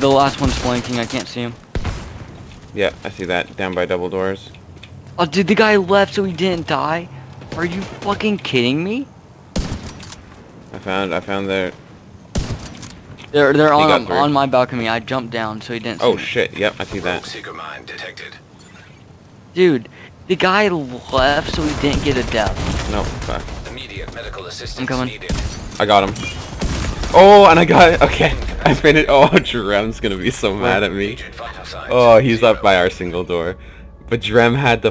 the last one's flanking. I can't see him. Yeah, I see that. Down by double doors. Oh, dude, the guy left so he didn't die? Are you fucking kidding me? I found, I found their... They're they're He on on my balcony. I jumped down so he didn't. Oh see me. shit, yep, I see Rogue that. seeker mine detected. Dude, the guy left so he didn't get a death. No, fuck. Immediate medical assistance I'm coming. needed. I got him. Oh, and I got it. Okay, I finished. Oh, Drem's gonna be so mad at me. Agent vital signs Oh, he's up by our single door. But Drem had the